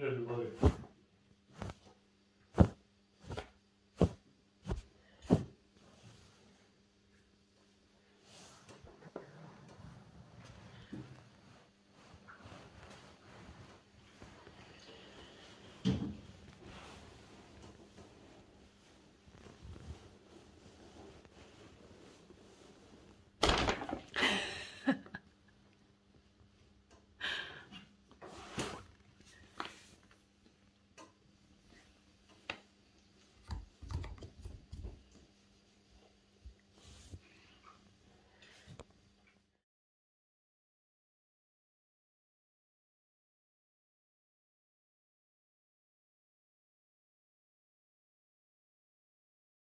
There's a.